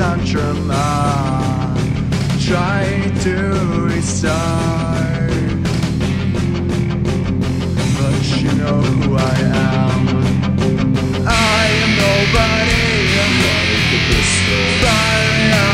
tantrum. I try to restart, but you know who I am. I am nobody. Firing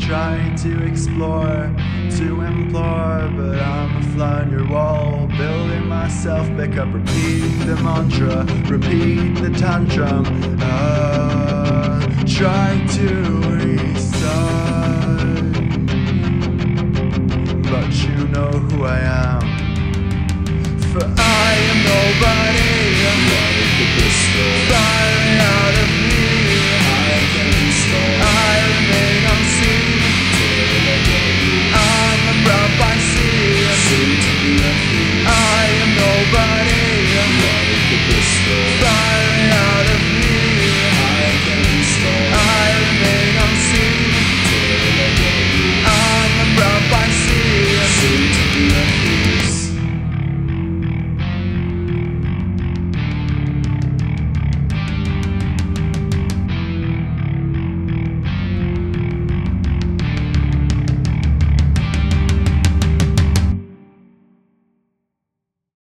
Trying to explore, to implore, but I'm a fly on your wall. Building myself back up, repeat the mantra, repeat the tantrum. Uh, try to restart, but you know who I am. For I am nobody. Fire Yeah.